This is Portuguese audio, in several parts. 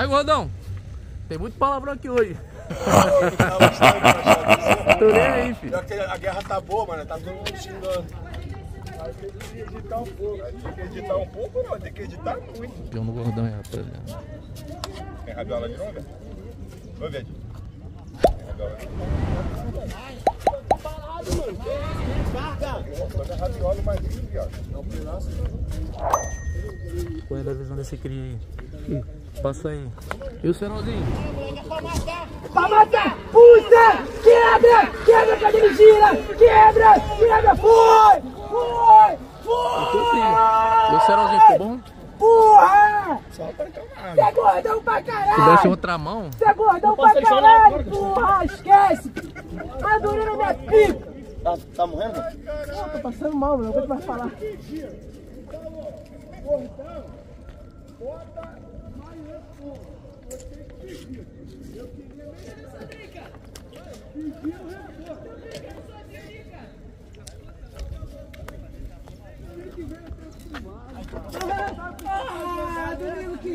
Aí, gordão. Tem muito palavrão aqui hoje. Tô nem aí, filho. A guerra tá boa, mano. Tá todo mundo xingando. Aí tem que editar um pouco. Tem que editar um pouco, não. Tem que editar muito. Pião no gordão aí, rapaziada. Tem rabiola de novo, velho? Ô, Vede. Tem rabiola. Quando é rabiola, mais lindo, viado. Não, pedaço. Qual é a visão desse cria aí? Passa aí. E o Serolzinho? Pra matar! Puxa! Quebra! Quebra que ele gira! Quebra! Quebra! Foi! Foi! Foi! E o Serolzinho ficou bom? Porra! Só apertar uma Você é gordão pra Se desse caralho! outra mão, Você é gordão pra caralho! Porra! Esquece! Madureira não é pica! Tá, tá morrendo? Pô, tô passando mal, mano. Não aguento mais falar.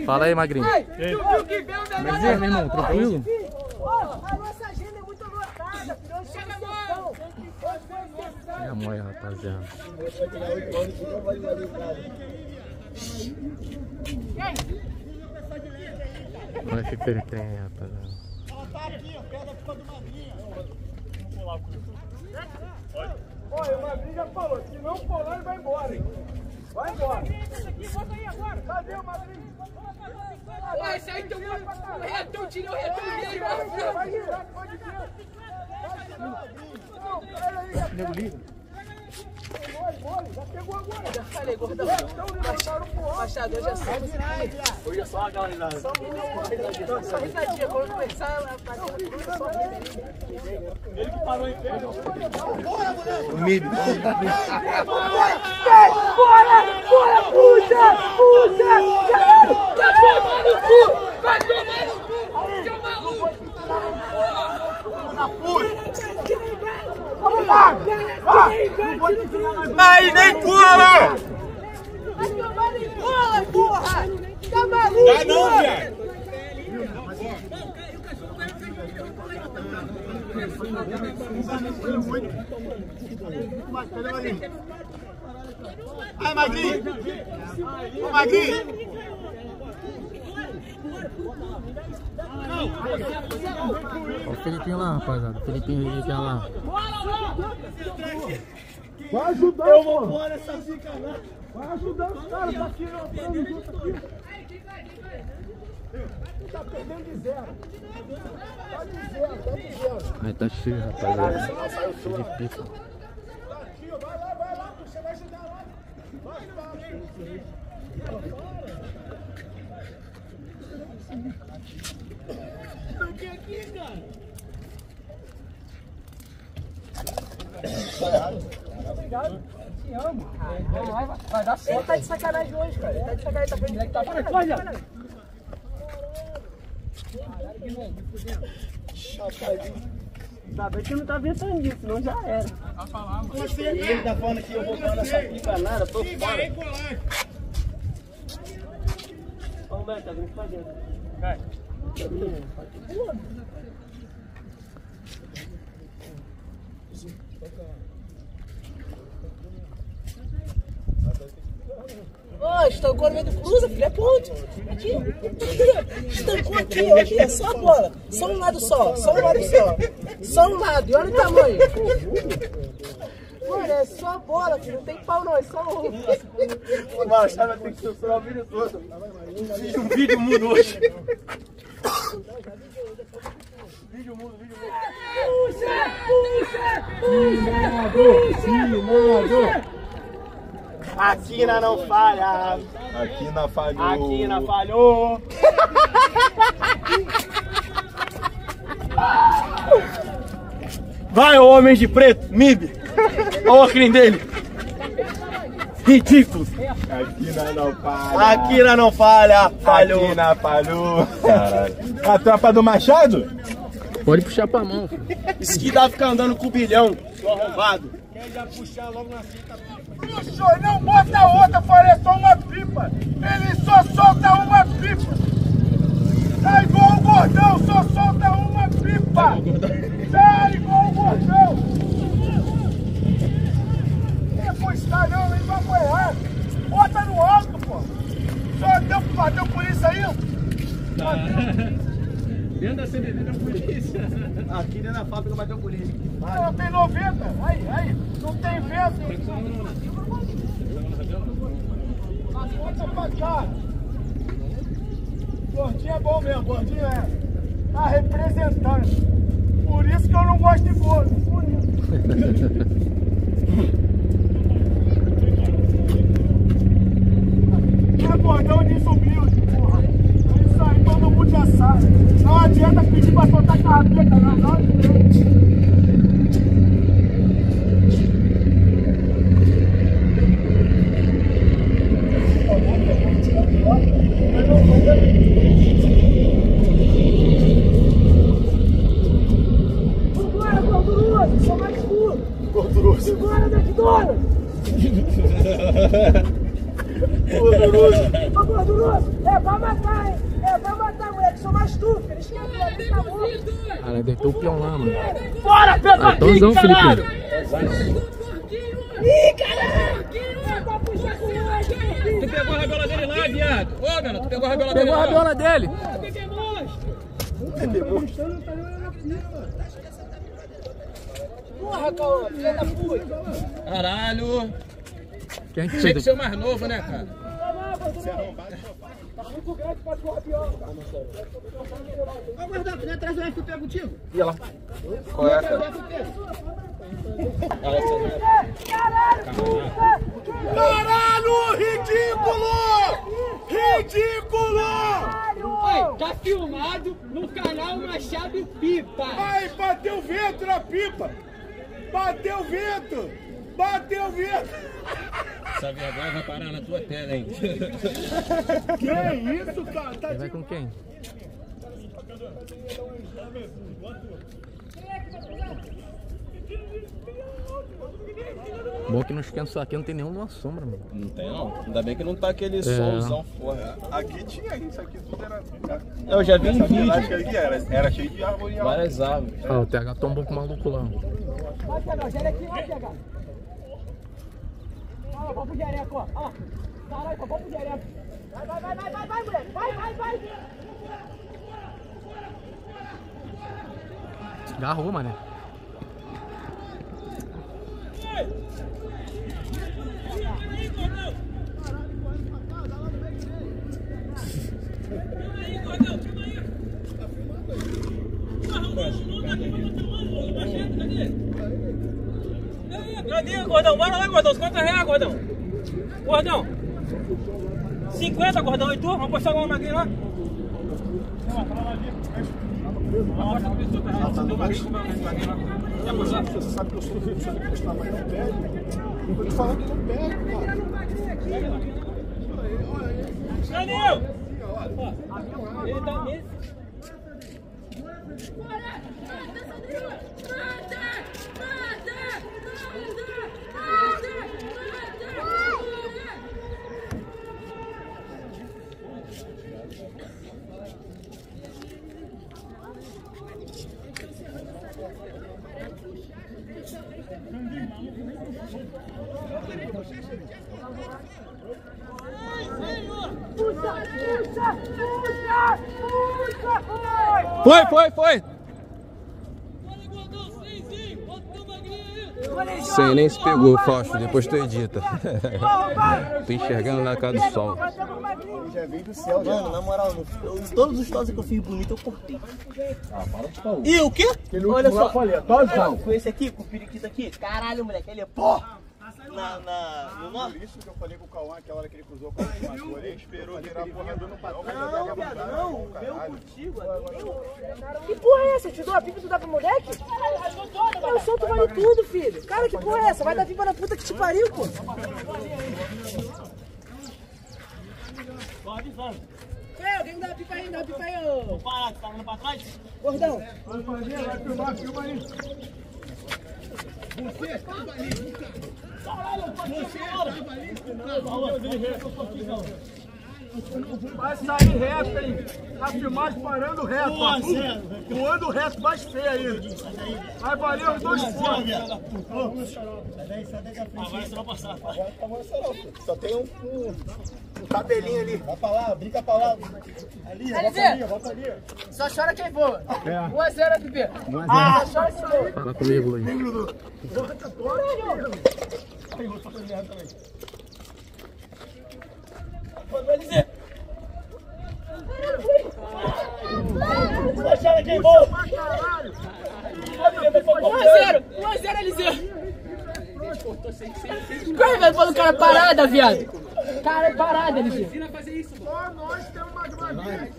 Fala aí, magrinho. Mas e aí, meu irmão, tranquilo? Ó, a nossa agenda é muito lotada, filho. Hoje chega exceção. É a moia, rapaziada. Olha o que ele tem aí, rapaziada. Olha, o Madrid já falou. Se não for lá, ele vai embora, hein? Vai embora. Cadê o Madrid? Ué, esse aí tem um retão, tirei o retão dele, mano. Vai girar, pode ver. Não, pera aí, liga. Já pegou agora. Já falei, gordão. Então levantaram pro alto. Machado, hoje é sábado. Hoje é só a galera. Só risadinha, quando começar a fazer só Ele que parou em frente. Bora! Bora! Puxa! Puxa! Caralho! Vai tomar no cu! Vai tomar no cu! Seu maluco! Vamos lá! Aí, nem pula! Vai tomar em bola, porra! Tá maluco? Vai não, viado. Ai, Magrinho! Ô, Magrinho! Olha o Felipinho lá, rapaziada. O Felipinho ele tá lá. Vai ajudar, Eu vou pôr essa zica lá. Vai ajudar os caras, tá aqui, ó. Tá perdendo de zero. Tá de zero, tá de zero. Aí tá cheio, rapaziada. Cheio de pica. Tá aqui, ó. Vai lá, vai lá, você vai ajudar lá. Vai ajudar. Ele tá de sacanagem hoje, cara. Ele tá de sacanagem, tá vendo? Ele tá de sacanagem. Ainda bem que não tá pensando nisso, senão já era. Ele tá falando que eu vou falar nessa pipa nada, tô fora. Ó, o Beto, tá vindo pra dentro. Estancou no meio do cruza, filho, é ponto. Aqui, estancou aqui, aqui, é só a bola. Só um lado só, só um lado só. Só um lado, e olha o tamanho. Mano, é só a bola, filho, não tem pau não, é só um. O Machado vai ter que censurar o vídeo todo. Um vídeo mudo hoje. Vídeo mudo, vídeo mudo. A quina não falha. Aqui na falhou. A quina falhou. Vai, homem de preto, MIB. Olha o óculos dele. Ridículo. Aqui na não falha. A quina não falha. Falhou. Aqui na falhou. Caralho. A tropa do Machado? Pode puxar pra mão. Isso que dá ficar andando com o bilhão, seu arrombado. Puxou, não bota outra, falei só uma pipa. Ele só solta uma pipa. Tá igual o gordão, só solta uma pipa! Tá igual o gordão! Tá não, ele vai apanhar! Bota no alto, pô! Só deu, bateu por isso aí? Dentro da CBD da polícia. Aqui dentro da fábrica bateu polícia. Não, tem 90! Aí, aí! Não tem vento! Bota pra cá! Gordinho é bom mesmo, gordinho é. Tá representando. Por isso que eu não gosto de gordo. Por isso. É gordão desumilde, porra. Isso aí todo mundo já sabe. Não adianta pedir pra soltar carrapeta, não. Não adianta. Vambora, McDonald's. Gorduroso. Ô, gorduroso, é pra matar, hein? É pra matar, moleque. Sou mais tu, filho. Esquece, moleque. Tá bom. Cara, deitou o peão lá, mano. Bora, Pedro Felipe. Ih, caralho! Vai puxar com nós, hein, Tu pegou a rabiola dele lá, viado. Ô, garoto, tu pegou a rabiola dele Pegou a rabiola dele. Porra, Cauã, filha da puta. Caralho. Quem que Tinha que ser o mais novo, né, cara? Tá muito grande pra tua rabiola. Ô, tu não é atrás do F que eu pego contigo? Qual é a Caralho, ridículo! Ridículo! Oi, tá filmado no canal Machado Pipa. Ai, bateu vento na pipa! Bateu vento! Bateu vento! Essa vergonha vai parar na tua tela, hein? Que isso, cara? Tá vai com quem? Bom que não esquenta isso aqui, não tem nenhuma sombra, mano. Não tem, não. Ainda bem que não tá aquele solzão porra. Aqui tinha isso, aqui tudo era. Eu já vi em vídeo. Acho que era, era cheio de árvore. Várias árvores. Ah, o TH tombou com o maluco lá. Vai pegar, gera aqui, vai pegar. Olha vamos pro jereco, ó. Ó. Caralho, vamos pro jereco. Vai, vai, vai, vai, vai, vai, moleque. Vai, vai, vai. Agarrou, mané. Cadê, gordão? Bora lá, gordão. 50 reais, gordão. Gordão. 50, gordão. E tu? Vamos postar uma magrinha lá? Você sabe que eu sou do Sul desse tamanho, não perde. Eu tô te falando que não perde, cara. Cadê? Ele tá nesse. Puxa, puxa, puxa, puxa, foi. Foi, foi, foi! Sem nem se pegou, Fausto, depois tu edita. Tô enxergando na cara do sol. Já veio do céu, Mano, na moral, eu- todos os toques que eu fiz bonito eu cortei. E o quê? Olha só. Com esse aqui, com o periquito aqui. Caralho, moleque, ele é pô. Na, na, no nó. Por isso que eu falei com o Cauã, aquela hora que ele cruzou com a última ele esperou virar a porra dando pra trás. Não, viado, não. Meu contigo, Que porra é essa? Te dou a pipa e tu dá pro moleque? Eu solto vale tudo, filho. Cara, que porra é essa? Vai dar pipa na puta que te pariu, pô. Ei, alguém me dá uma pipa aí, dá uma pipa aí, ô. Para, tá andando pra trás? Gordão. Vai filmar, filma aí. Vai sair reto, hein? Na filmagem parando reto. ó. Voando reto, mais feio aí. Vai valer os dois pontos. Só tem um, um, um cabelinho ali. Vai pra lá, brinca pra lá. Ali, LZ, bota ali. só chora quem for. 1x0 FB. Só chora quem for. Fala comigo, Luiz. Achava quem bom. 1x0, 1x0 LZ. Corre, velho, pôr o cara parada, viado. Cara, é parada, LZ. Só nós temos uma gravadinha.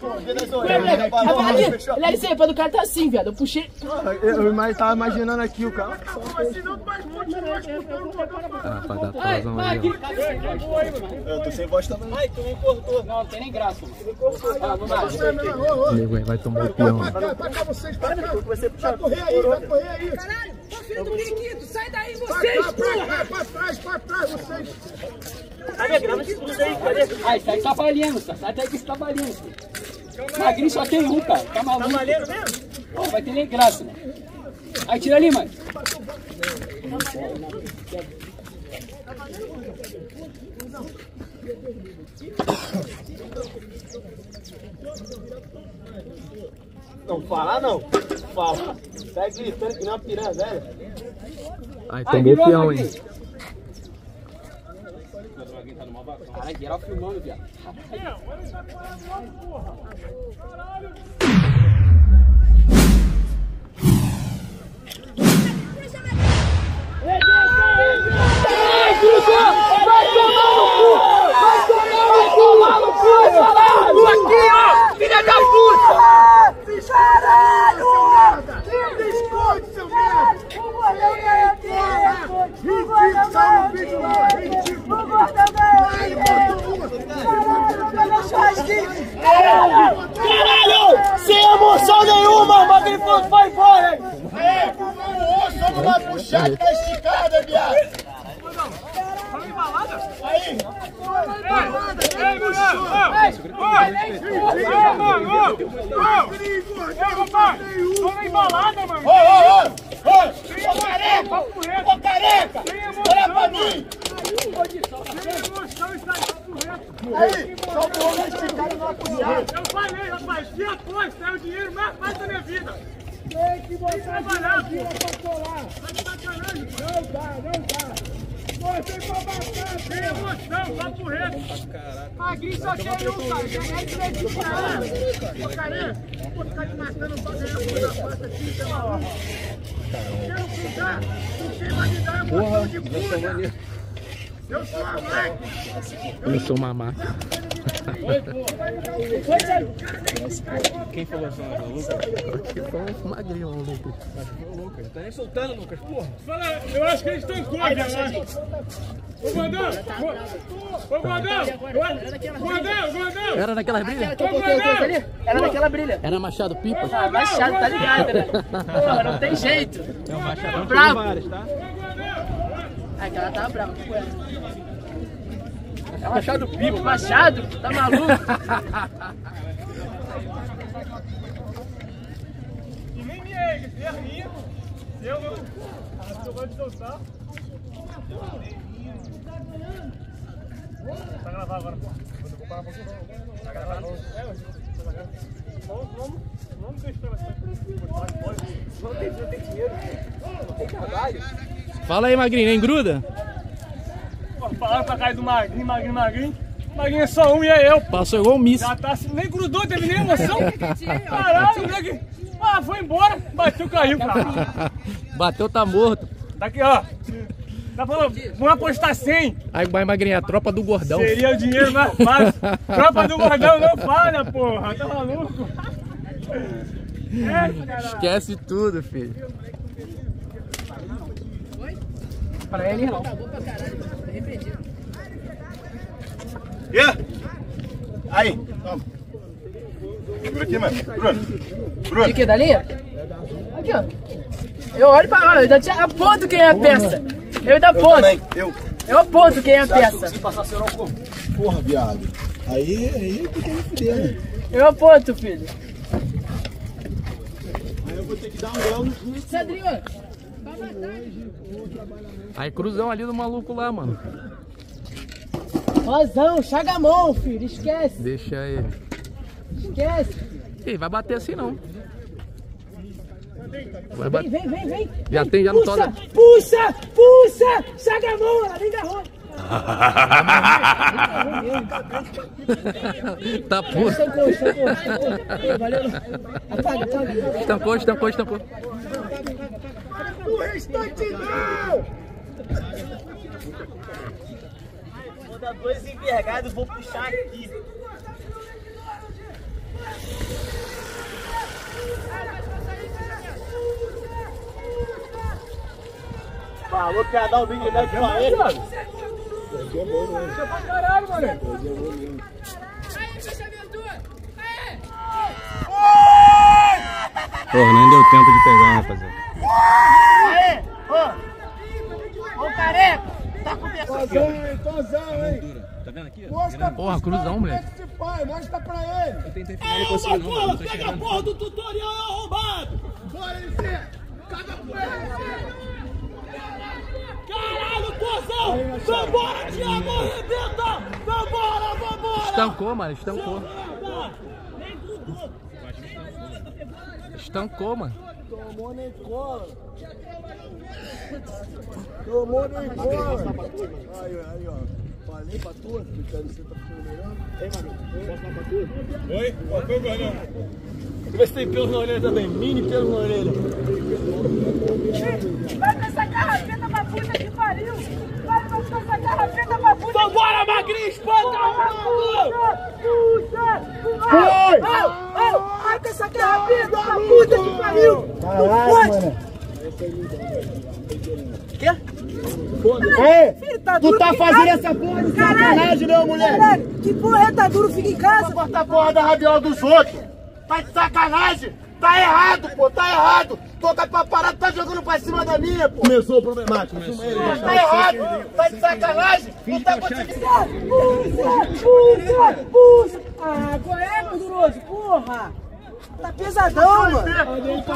Ele LZ, quando o cara tá assim, viado. Eu puxei. Eu, eu tava imaginando aqui o cara. Vai vai. Eu tô sem voz também. Ai, tu me cortou. Não, não tem nem graça. Ah, dá. O nego aí vai tomar o peão. Pra cá, pra cá vocês, pra cá. Vai correr aí, vai correr aí. Caralho, filho do periquito. Sai daí, vocês, porra. pra trás, pra trás, vocês. Ai, sai trabalhando, sai sai daqui trabalhando. Magrinho só tem um, cara. Tá maluco? Tá valendo mesmo? Pô, vai ter nem graça, né? Aí, tira ali, mano. Não fala não. Fala. Sai gritando que nem uma piranha velha. Aí Ai, tomou o virou, peão, hein? Magrinho. Caralho, geral filmando, viado. Esconde, seu merda. Ridículo, sai no vídeo lá. Ridículo. Aí, botou uma. Caralho! Sem emoção nenhuma, o Magrinho falou, vai embora, hein? É, o osso não vai puxar que tá esticada, viado. Aí. Ei, Tô na embalada, mano. Ô, ô, ô! Ô, ô, careca! Ô, careca! Olha pra mim! Aí, só o osso esticado não vai puxar. Eu falei, rapaz, se aposta, é o dinheiro mais fácil da minha vida. Tem que botar dinheiro pra colar. Tá de sacanagem. Não dá, não dá. Você pra baixar, tem emoção, papo reto. Magrinho só tem um, cara. Ganhar direito de cara. Ô, careca, vou ficar te matando pra ganhar coisa fácil aqui, você é maluco. Se eu não cuidar, você vai me dar emoção de puta. Eu sou mãe. Começou uma máquina. Quem falou assim, Que foi um magrinho, um louco. Tá nem soltando, Lucas, porra. Fala, eu acho que eles estão em cópia, né? Ô, Gordão! Ô, Gordão! Gordão, Gordão! Era aqui, ali. Era naquela brilha. Era Machado Pipa? Ah, Machado, tá ligado, né? Porra, não tem jeito. É o Machado. Bravo. É que ela tava brava. que foi? É o Machado Pipo. Machado? Tá maluco? E nem me ergue, se é minha, eu não. Acho que eu vou te soltar. Tá gravar agora, pô. Vou parar um pouquinho. Tá gravando? É, hoje. Vamos, vamos. Não tem, dinheiro, não tem trabalho. Fala aí, magrinho, nem gruda? Pô, Falaram pra cair do Magrinho, Magrinho, Magrinho. Magrinho é só um e é eu. Passou igual um miss. Já tá nem grudou, teve nem emoção. Caralho, moleque. Ah, foi embora, bateu, caiu, cara. Bateu, tá morto. Tá aqui, ó. Tá falando, vamos apostar 100. Aí vai magrinho, a tropa do gordão. Seria o dinheiro mais fácil. Tropa do gordão não falha, porra. Tá maluco? É. Esquece tudo, filho. Pra ele não. Yeah. Aí, toma. Segura aqui, mano. Bruno. Bruno. De que, da linha? Aqui, ó. Eu olho pra lá, eu já aponto quem é a peça. Eu ainda Eu aponto. também. Eu. Eu aponto quem é a peça. Se passar, não como. Porra, viado. Aí, aí tu quer me fuder, né? Eu aponto, filho. Aí eu vou ter que dar um grau no Cedrinho, Aí cruzão ali do maluco lá, mano. Rosão, chaga a mão, filho. Esquece, Deixa ele. esquece. Ih, vai bater assim não. Vai Vem, bater. vem, vem, vem. Já Vem, tem, já não puxa, toca. Puxa, puxa, chaga a mão, ela vem garrou. tá porra. Estancou, estancou, estancou. Valeu. Apaga, apaga. Estancou, estancou, estancou. O restante não! Vou dar dois envergados, vou puxar aqui. Falou que ia dar um vídeo net pra ele. Caralho, moleque. Porra, nem deu tempo de pegar, rapaziada. Aê, ô. Ô, careca. Tá com Tozão, hein? Tozão, hein? Tá vendo aqui? Mostra Porra, cruzão, moleque. esse pai, mostra pra ele. Eu tentei filmar, não consegui não, mano. Pega a porra do tutorial é arrombado. Bora, LC! Caga com ele! Caralho, cuzão. Vambora, Thiago, arrebenta. Vambora, vambora. Estancou, mano, estancou. Estancou, mano. Tomou nem cola. Tomou nem cola. Aí, aí, ó. Falei pra tu, que você tá melhor. Ei, mano, posso falar pra tu? Oi? Qual foi o gordão? Vê se tem pelo na orelha também. Mini pelo na orelha. Vai com essa carrapeta pra puta que pariu! Vai com essa carrapeta pra puta Vambora, magrinho, espanta o Puxa! Puxa! Vai! Com essa carrapeta pra puta que pariu! Não pode! Ei, Filho, tá tu tá fazendo casa. essa porra de Caralho! sacanagem, né, moleque? Caralho, que porra é? Tá duro, fica em casa! Corta a porra da rabiola dos outros. Tá de sacanagem. Tá errado, pô, tá errado. Toca pra parada, tá jogando pra cima da minha, pô. Começou o problemático. Tá errado, tá de sacanagem. Não tá conseguindo. Puxa! Puxa! Puxa! Ah, qual é, gorduroso? Porra! Tá pesadão, mano! Tá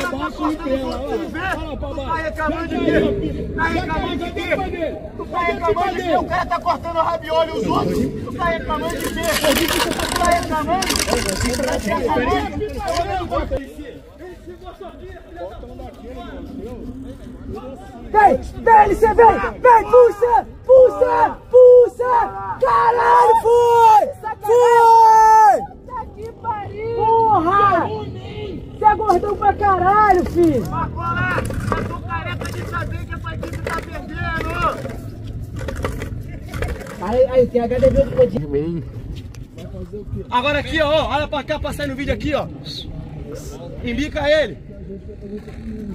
reclamando de quê? Tá reclamando de quê? Tu tá reclamando de quê? O cara tá cortando a rabiola e os outros. Tu tá reclamando de quê? Tu tá reclamando? Tu tá reclamando? Vem! Vem, você vem! Vem, puxa! Puxa! Puxa! Caralho, foi! Foi! Porra! Você é gordão pra caralho, filho! Macola, eu tô careca de saber que a bandido tá perdendo. Aí, aí, tem HDB do Codinho. Agora aqui, ó. Olha pra cá pra sair no vídeo aqui, ó. Embica ele.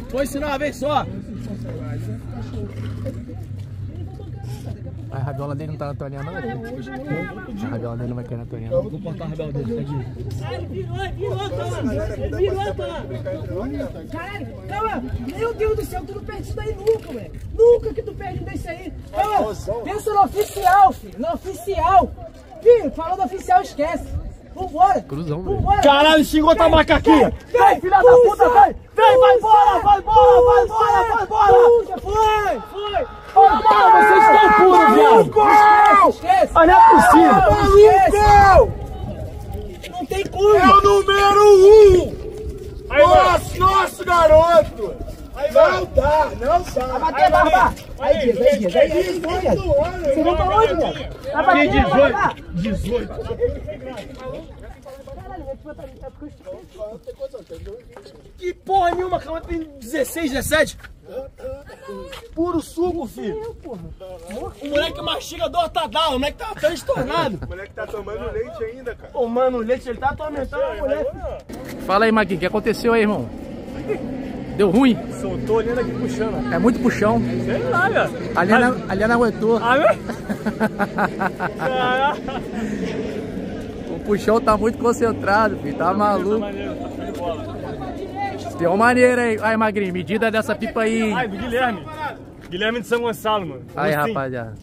Foi ensinar uma vez só. A rabiola dele não tá na toalhinha não? A rabiola dele não vai cair na toalhinha não. Vou cortar a rabel dele aqui. Caralho, calma! Meu Deus do céu, tu não perde isso daí nunca, moleque! Nunca que tu perde desse aí! Calma! Pensa no oficial, filho! No oficial! Filho, falou do oficial, esquece! Vambora! Cruzão, velho. Caralho, xingou tua macaquinha. Vem, filha da puta, vem! Vem, vai embora, vai embora, vai embora, vai embora! Foi! Foi! Ah, vocês estão puros, viado! Esquece! Mas não é possível! Não tem como! É o número um! Nossa, nosso garoto! Não dá, não dá! Vai bater, Barba! Aí, Dias, aí, Dias, aí, aí, aí, Dias. Você vem pra onde, velho? Vai bater, Barba! 18! Caralho, vai te botar ali, tá ficando estranho. Que porra nenhuma, calma, tem 16, 17. Puro suco, filho. O moleque mastiga do hortadal, o moleque tá transtornado. O moleque tá tomando leite ainda, cara. Tomando leite, ele tá atormentando a mulher. Fala aí, Maguinho, o que aconteceu aí, irmão? Deu ruim? Soltou ali aqui puxando. É muito puxão. Sei lá, velho. A Liana, a Liana aguentou. Ah, meu? Caraca. O puxão tá muito concentrado, filho. Tá maluco. Maneiro, tá show de bola. Deu maneira aí. Aí, Magrinho, medida dessa pipa aí. Ai, do Guilherme. Guilherme de São Gonçalo, mano. Aí, Sim. rapaziada.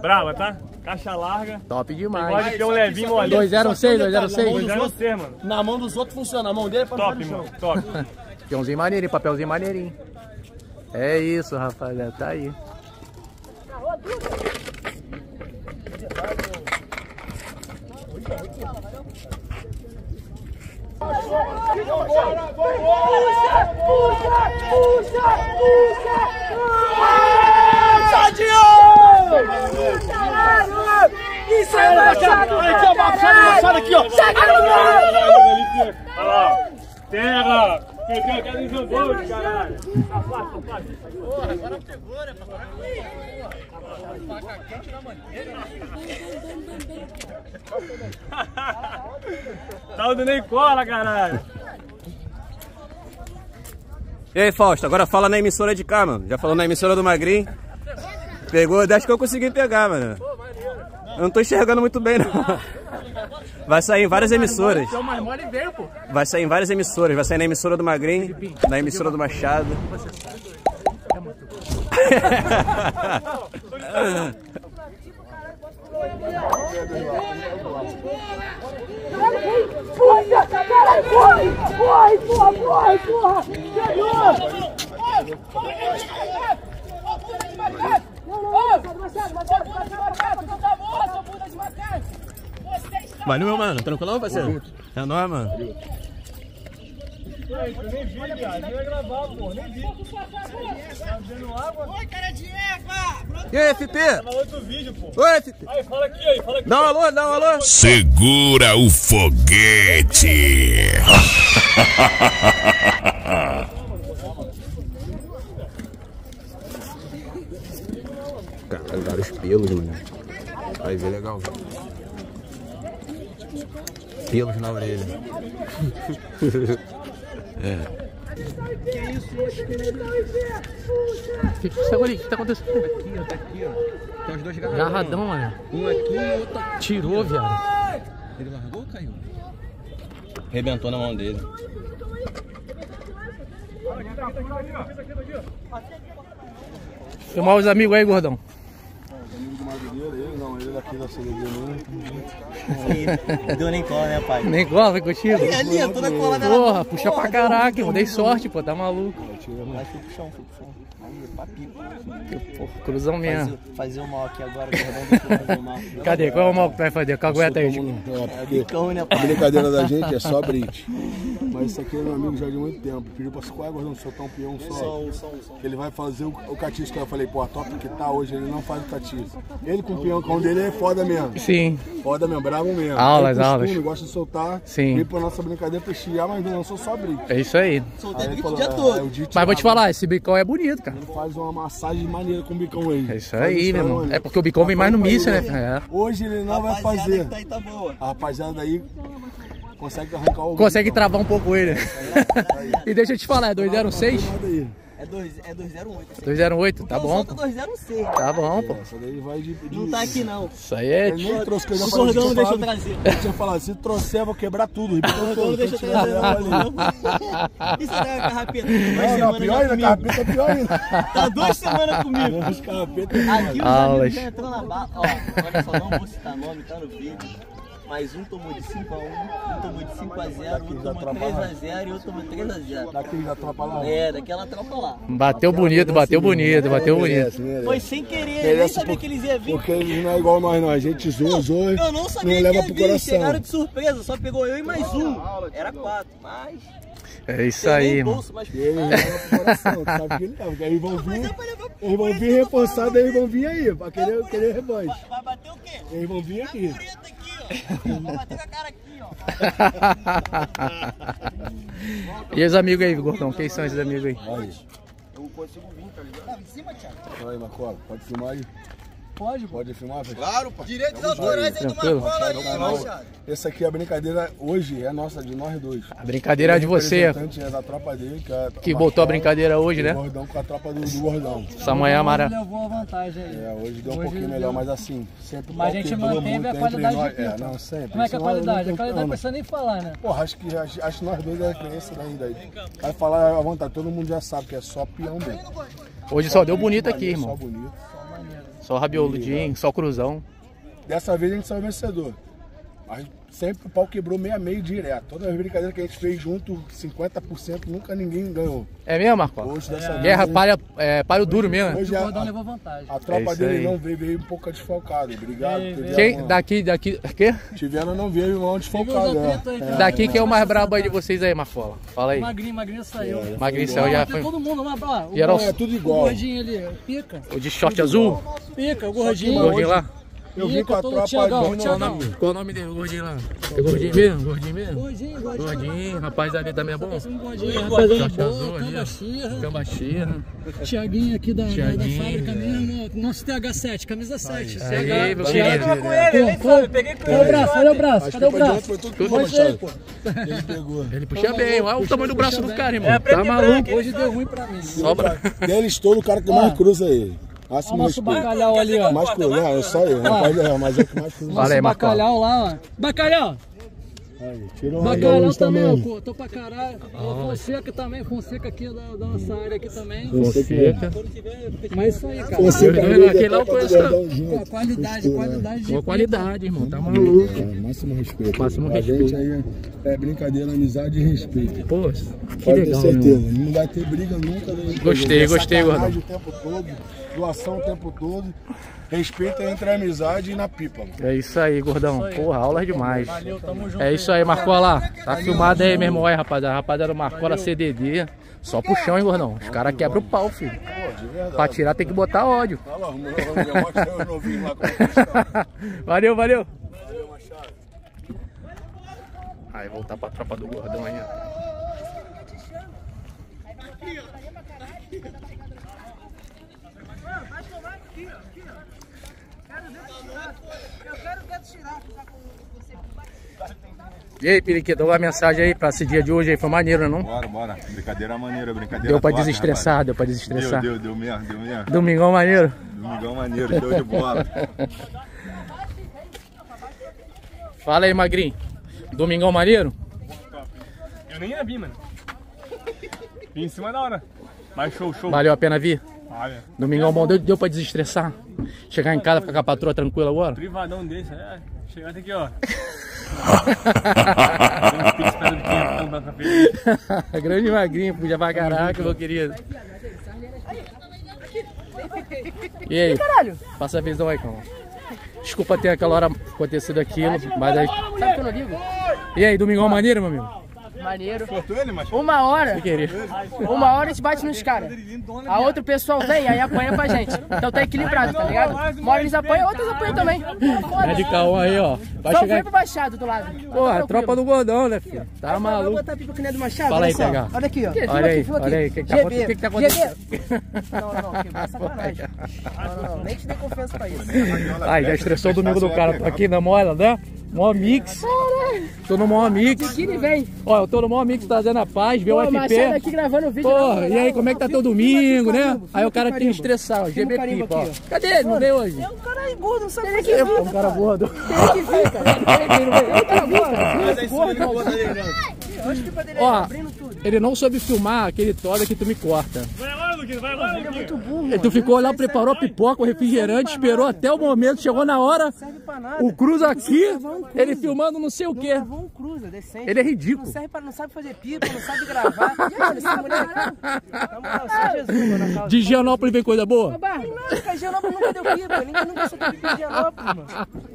Brava, tá? caixa larga. Top Pode demais. ter um levinho molinho. 206, 206. 206, mano. Na mão dos outros funciona, a mão dele é pra Top, mano. Top. Peãozinho maneirinho, papelzinho maneirinho. É isso, rapaziada. Tá aí. Puxa, puxa, puxa, puxa! É machado! Olha aqui, ó. Terra. Perdeu a do gol, caralho. Afasta, afasta. Tá dando nem cola, caralho. E aí, Fausto, agora fala na emissora de cá, mano. Já falou na emissora do Magrinho. Pegou, acho que eu consegui pegar, mano. Eu não tô enxergando muito bem, não. Vai sair em várias emissoras. Então. Vai sair em várias emissoras. Vai sair na emissora do Magrinho, na emissora do Machado. Puxa, caralho, corre! Corre, porra, corre, porra! Chegou! Valeu, meu mano. Tranquilão, parceiro? É nóis, mano. Nem vi, viado. Nem ia gravar, pô. Nem vi. Tá vendo água? E aí, FP? Tava outro vídeo, pô. Oi, FP. Aí, fala aqui, aí. Fala aqui. Dá um alô, dá um alô. Segura o foguete. Caralho, vários pelos, mano. Vai ver legal. Pelos na orelha. O que que você ali? O que tá acontecendo? Aqui, ó, tá aqui, ó. Tem os dois garradão. Garradão, mano. Um aqui e o outro aqui. Tirou, viado. Ele largou ou caiu? Arrebentou na mão dele. Filmar os amigos aí, gordão. Não deu nem cola, né, pai? Nem cola, vai contigo? Ali, eu tô na colada Porra, puxa pra caraca, irmão. Dei sorte, pô. Tá maluco. Mas fui pro chão, fui pro chão. Aí. Porra, cruzão mesmo. Fazer, fazer o mal aqui agora, o mal. Cadê? Qual é o mal que tu vai fazer? Cagueta aí, tipo. É bicão, né, A pai? brincadeira da gente é só brite. Mas isso aqui é meu amigo já de muito tempo. Pediu pra qual é, gordão, soltar um peão só. Som, som, som. Que ele vai fazer o, o catisco. Eu falei, pô, a top que tá hoje, ele não faz o catisco. Ele com o peão com dele é foda mesmo. Sim. Foda mesmo, bravo mesmo. Aulas, Ele costume, aulas. gosta de soltar. Sim. Vem pra nossa brincadeira pra estiar, mas não, eu sou só brite. É isso aí. Soltei Aí ele o dia é, todo. é, o Dito Mas vou te lá, falar, esse bicão é bonito, cara. Ele faz uma massagem maneira com o bicão aí. É isso Faz aí, meu irmão. É porque o bicão vem mais no míssil, né? É. Hoje ele não vai fazer. tá aí tá boa. A rapaziada aí consegue arrancar o. Consegue travar um pouco ele. E deixa eu te falar, é 206? É, dois, é 208. 208, tá bom, Solta pô. 206. Tá bom, pô. Essa daí vai de. de- Não tá aqui, não. Isso aí é. Ele nem trouxe que eu já O falei. tinha deixou falado- trazer. Eu tinha falado, se trouxer, eu vou quebrar tudo. O gordão não deixa eu trazer, não. Isso daí é carrapeta. Não, não, pior ainda, carpeta é pior ainda. Tá duas semanas comigo. Aqui os Aulas. amigos já entrou na bala. Ó, olha só, não vou citar nome, tá no vídeo. Mas um tomou de 5x1, um tomou de 5x0, um tomou 3x0 e outro tomou 3x0. Daquele da tropa lá. É, daquela tropa lá. Bateu bonito, bateu bonito, bateu bonito. Merece, merece. Foi sem querer, nem Merece sabia por- que eles iam vir. Porque eles não é igual nós, não. A gente zoa, zoa. Eu não sabia que leva ia pro vir, coração. chegaram de surpresa, só pegou eu e mais um. Era quatro, mas... É isso tem aí, nem irmão. bolso, mas... E eles levam pro coração, sabe que leva. Eles vão vir. é Eles vão vir reforçados, eles vão vir aí, pra querer, querer revanche. Vai bater o quê? Eles vão vir aqui. Vai bater com a cara aqui, ó. E os amigos aí, gordão? Quem são esses amigos aí? Aí, Eu consigo vir, tá ligado? Não, em cima, Thiago. aí, Macola, pode filmar aí? Pode, Pode filmar, velho? Claro, pô. Direitos autorais aí do? Macola aí. Machado. Essa aqui é a brincadeira hoje, é nossa, de nós dois. A brincadeira é de você, é da tropa dele, que, é que botou a brincadeira hoje, né? O gordão com a tropa do, do gordão. Samanhã Mara. levou a vantagem aí. É, hoje deu um Hoje pouquinho deu- melhor, mas assim, sempre Mas a gente qualquer manteve a qualidade nós- de É, pipa. não, sempre. Como é que é a qualidade? A qualidade não precisa nem falar, né? Porra, acho que acho, acho que nós dois é a referência daí, daí. Vai falar à vontade, todo mundo já sabe que é só peão bem. Hoje só deu bonito aqui, Só irmão. bonito. Só rabioludinho, só cruzão. Dessa vez a gente saiu vencedor. Mas sempre o pau quebrou meio a meio direto. Todas as brincadeiras que a gente fez junto, 50%, nunca ninguém ganhou. É mesmo, Marco? Hoje, dessa vez, Guerra a gente- palha, é, palho duro mesmo. né? Hoje a, Gordão levou vantagem. a É tropa isso dele aí. não veio, veio um pouco desfalcado. Obrigado. Quem, uma- daqui, daqui, quê? Tiveram não veio um desfalcado. é. É. Daqui quem é o mais brabo aí de vocês aí, Marcola? Fala aí. Magrinho, magrinho saiu. Magrinho saiu, já foi. todo mundo lá, ó. O, Geral- É tudo o igual. gordinho ali, pica. O de short azul? Pica, o O gordinho. gordinho lá? Eu vim com a todo tropa Thiagão. na- Qual o nome dele, o gordinho lá? É gordinho mesmo? Gordinho mesmo? Gordinho, gordinho. Gordinho, rapaz ali também é bom. Um gordinho, rapaziada Short azul boa, ali, camba ó. xirra. Camba xirra. Tiaguinho aqui da, da- fábrica mesmo, nosso TH7, camisa 7. Aí, meu Thiago. querido. com ele, nem sabe, peguei com ele. Olha o braço, olha o braço, cadê o braço? foi tudo com. Ele pegou. Ele puxa bem, olha o tamanho do braço do cara, irmão. É, Tá maluco? Hoje deu ruim pra mim. Sobra. Deles todo o cara que mais cruza é ele. Olha o nosso bacalhau ali, ó. Mais não, eu só eu. Rapaz, é, mas é o que mais. Fala aí, bacalhau lá, ó. Bacalhau! Aí, tirou um Bacalhau também, também. ó, tô pra caralho. Ó, Fonseca também, Fonseca aqui da, da nossa área aqui também. Fonseca. Mas é isso aí, cara. Eu- pegou aquele lá eu conheço. Gordão junto. Pô, qualidade, qualidade qualidade, irmão. Tá maluco. É, máximo respeito. Máximo a respeito. gente aí é brincadeira, amizade e respeito. Pô, que Pode ter legal, certeza. irmão. Não vai ter briga nunca. né? Gostei, É gostei, sacanagem o tempo todo, doação o tempo todo. Respeito entre a amizade e na pipa. Mano. É isso aí, gordão. Porra, aula demais. É isso aí, Marcola. Tá filmado aí, meu irmão. Aí, rapaziada. Rapaziada, Marcola CDD. Só puxão, hein, gordão. Os caras quebram o pau, filho. Pô, de verdade. Pra tirar tem que botar ódio. Lá, os novinhos lá é que estão. valeu, valeu. Aí, voltar pra tropa do gordão aí, ó. E aí, Periquito, dá uma mensagem aí pra esse dia de hoje aí. Foi maneiro, não? Bora, bora. Brincadeira maneira, brincadeira Deu pra top, desestressar, rapaz. deu pra desestressar. Deu, deu, deu mesmo, deu mesmo. Domingão maneiro. Domingão maneiro, show de bola. Fala aí, Magrinho. Domingão maneiro? Eu nem ia vir, mano. Vim em cima da hora. Mas show, show. Valeu a pena vir? Vale. Domingão bom, deu, deu pra desestressar? Chegar em casa, ficar com a patroa tranquila agora? Privadão desse, é. Chegar até aqui, ó. Grande magrinho, puxa pra caraca, meu querido. E aí? Passa a visão aí, calma. Desculpa ter aquela hora acontecido aquilo, mas aí. Sabe que eu não ligo? E aí, domingão maneiro, meu amigo? Maneiro. Cortou ele, mas Uma hora, Que querer. uma hora a gente bate nos caras. A outro pessoal vem, aí apanha pra gente. Então tá equilibrado, tá ligado? Uma hora eles apanham, outros apanham também. É de caô aí, ó. Vai Só chegar. vem pro Baixado do lado. Porra, tropa do gordão, né, filho? Tá Vou maluco. botar a pipa que nem é do Machado, Fala olha aí. PH. Olha aqui, ó. Olha aí, olha aí, o que que tá acontecendo? O que que tá acontecendo? GB. Não, não, não, que é sacanagem. Não, não, nem te dei confiança pra isso. Ai, já estressou o domingo do cara. Aqui na mola, né? Mó mix. Tô no mó mix. Que ele vem. Ó, eu tô no mó mix trazendo a paz, vê o o Machado FP. aqui gravando o vídeo. Porra, e aí, não, como é que tá não, teu domingo, né? Aí o cara tem que estressar, ó. GB Pipa, ó. Cadê ele? Não veio hoje? É um cara gordo, não sabe Tem fazer que pipa. um cara gordo. Tem que vir, cara. Veio. Ele tá gordo. Aí, Ó, abrindo tudo. ele não soube filmar aquele toda que tu me corta. Luquinho, vai é muito burro, tu ficou lá, preparou a pipoca, o refrigerante, esperou até o momento, chegou na hora, Não serve pra nada. o Cruz aqui, ele filmando não sei o quê. um decente. Ele é Não ridículo. serve pra, não sabe fazer pipa, não sabe gravar. De Gianópolis vem coisa boa? Cara. Genópolis nunca deu pipa. Ninguém nunca soltou pipa em Genópolis, mano.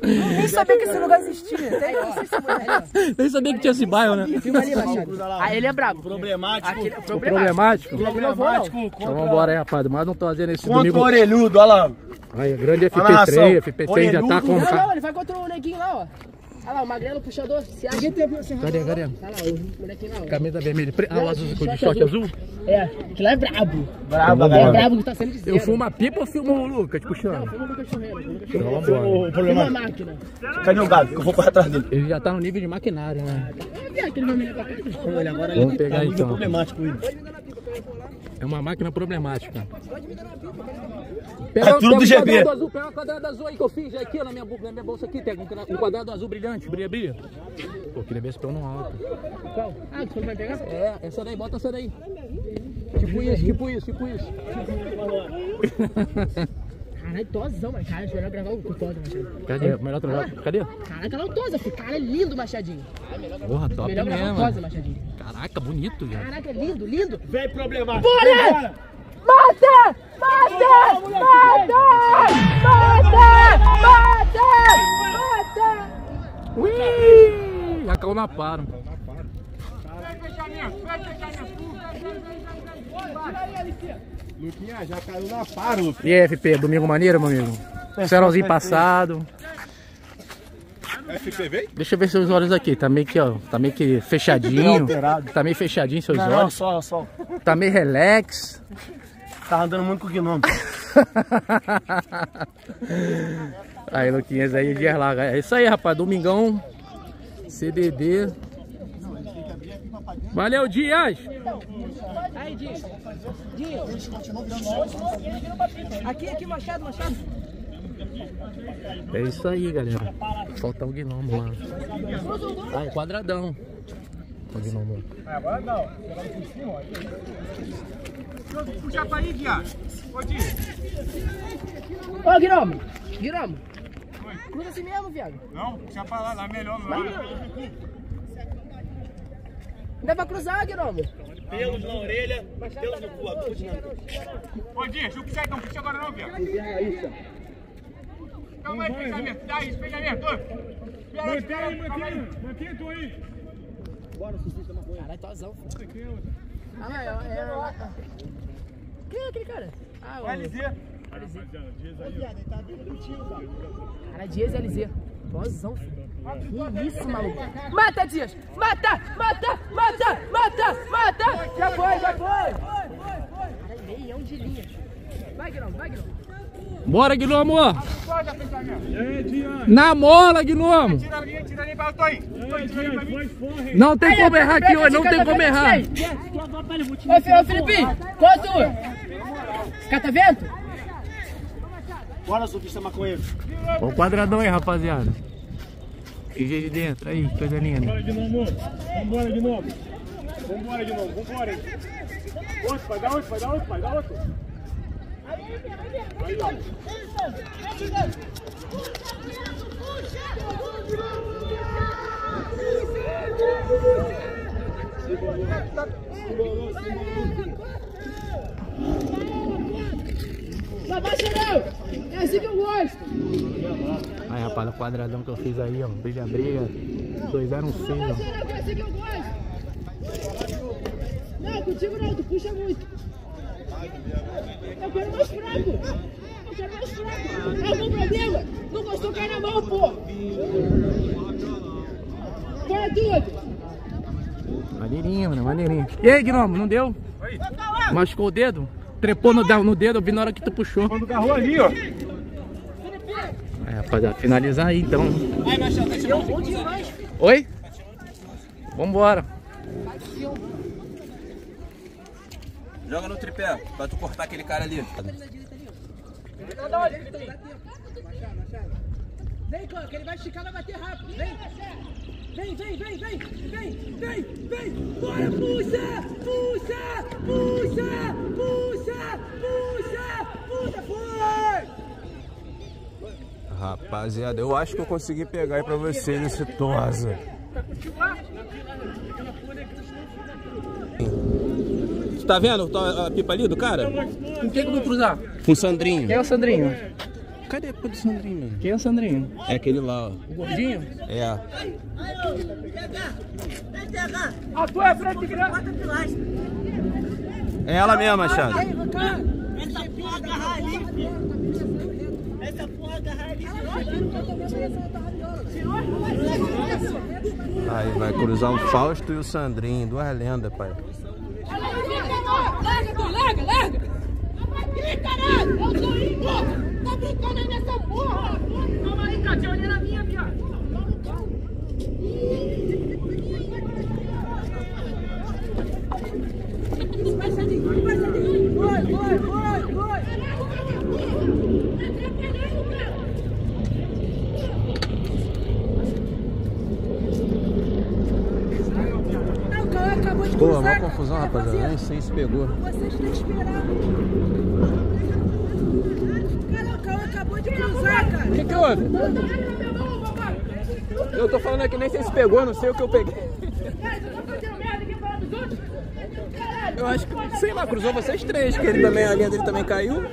Eu nem sabia que esse lugar existia. Até eu não sei se moleque. Nem sabia que tinha esse bairro, né? Filma ali, Machado. Ah, ele é brabo. Problemático. Aquele, O problemático. problemático? Não não. Vambora aí, rapaz. Mas não tô fazendo esse Contra o domingo. orelhudo, olha lá. Aí, grande A narração. FP3, FP3 já tá como? Não, Cadê, não, ele vai contra o neguinho lá, ó. Olha lá, o magrelo puxador. Se acha... cadê? Olha lá, o molequinho lá, ó. Camisa vermelha. pre- Ah, o azul, o de short azul? É, aquilo lá é brabo. Brabo, É brabo. brabo que tá sendo de Eu filmo a pipa ou filmo o Lucas puxando? Filma o Lucas Churreno. filma o Lucas Então Churreno. vambora. O Filma a máquina. Cadê o gado? Que eu vou correr atrás dele. Ele já tá no nível de maquinário, né? É, aquele vermelho pra cá. Olha, agora Vamos pegar tá então. problemático. ele. É uma máquina problemática. É tudo pega do o GB. quadrado azul, pega o quadrado azul aí que eu fiz aqui ó, na minha, na minha bolsa aqui, pega um, um quadrado azul brilhante, brilha, brilha. Pô, queria ver esse pão no alto. Qual? Ah, tu não vai pegar? É, essa daí, bota essa daí. Tipo isso, tipo isso, tipo isso. Caralho, tosão, mano. Cara, melhor gravar o Tosa, Machadinho. Cadê? Melhor trocar. Cadê? Caraca, não Tosa, filho. Cara, é lindo, Machadinho. Porra, top Melhor gravar o. Tosa, Machadinho. Caraca, bonito, já. Caraca, é lindo, lindo. Vem problemático. Bora! Bora! Mata! Mata! Mata! Mata! Mata! Ui! Já caiu na paro. Luquinha, já caiu na paro. E aí, FP, domingo maneiro, meu amigo? Cerolzinho passado. FPV? Deixa eu ver seus olhos aqui. Tá meio que, ó. Tá meio que fechadinho. Tá meio fechadinho seus Não, não, olhos. só, só. Tá meio relax. Tava andando muito com o Gnome. aí, Luquinhas, aí, dias lá. É isso aí, rapaz. Domingão. CDD. Valeu, Dias! Aí, Dias. Dias. Aqui, aqui, Machado, Machado. É isso aí, galera. Falta o gnomo lá. Ah, é quadradão. O gnomo. Agora não. Agora cima, ó. Puxa pra aí, viado. Ô, Guilherme. Guilherme. Cruza assim mesmo, viado. Não, puxa pra lá, lá melhor, não Vai, vai. Dá pra cruzar, Guilherme. Pelos na orelha, pelos no cu, dinâmico. Ô, Di, deixa eu puxar então, puxa agora não, viado. Calma aí, fechamento, dá isso, fechamento. Mantém aí, mantém, mantém tu aí. Caralho, tosão. Ah, é, é, é. Quem é aquele cara? Ah, o... LZ. Cara, Dias e LZ. Tosão, filho. Que isso, maluco. Mata, Dias! Mata! Mata! Mata! Mata! Mata! Já foi, já foi! Caralho, meião de linha. Vai, Guilherme, vai, Guilherme. Bora, gnomo! Na mola, gnomo! A a a. Não tem como errar aqui hoje, não tem como errar. Ô, Fi- ô Felipe, quanto? Catavento? Bora, surfista maconheiro. Ó o quadradão aí, rapaziada. E de dentro, aí, coisa linda. Vambora de novo. Vambora de novo. Vambora de novo, vambora. Outro, vai dar outro, vai dar outro, vai dar outro. Aí, ó. Rapaz, o quadradão que eu fiz aí, ó. Briga, briga. 206, ó. Xerão, que assim que eu gosto! Não, contigo não, tu puxa muito! Eu quero mais fraco! Eu quero mais fraco! Algum problema? Não gostou, cai na mão, pô! Bora tudo! Maneirinho, mano, maneirinho. E aí, Gnomo, não deu? Machucou o dedo? Trepou no, no dedo, eu vi na hora que tu puxou. Quando agarrou ali, ó. É, rapaziada, finalizar aí então. Vai, Machado, tá tirando! Oi? Vambora. Joga no tripé, pra tu cortar aquele cara ali. Vem, Clã, que ele vai esticar, vai bater rápido. Vem. Vem, vem, vem, vem, vem, vem, vem. Bora, puxa, puxa, puxa, puxa, puxa, puxa, foi. Rapaziada, eu acho que eu consegui pegar aí pra você nesse tosa. Tu tá vendo a pipa ali do cara? Com quem que eu vou cruzar? Com o Sandrinho. Quem é o Sandrinho? Cadê a pipa do Sandrinho, mano? Quem é o Sandrinho? É aquele lá, ó. O gordinho? É. A tua é frente grande. É ela mesmo, Machado. Essa porra agarrar ali. Essa porra agarrar ali. Aí vai cruzar o Fausto e o Sandrinho, duas lendas, pai. Larga, tu, larga, larga. Ih, caralho, eu tô indo. Tá brincando aí nessa porra. Calma aí, Cátia, olha na minha, viado. Vai, Sandinho, vai, Sandinho. Vai, vai, vai, vai. Tá atrapalhando, cara. Não, o Cauã acabou de Pô, cruzar. uma cara. confusão, rapaziada. Nem sei se pegou. Vocês têm que esperar. Cara, o acabou de cruzar, cara. O que, que houve? Eu tô falando aqui, nem sei se pegou, não sei o que eu peguei. Eu acho que, sei lá, cruzou vocês três, que ele também, a linha dele também caiu.